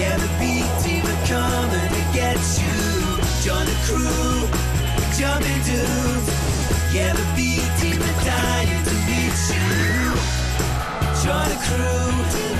Yeah, the B team are coming to get you. Join the crew, jump and do. Yeah, the B team are dying to meet you. Join the crew.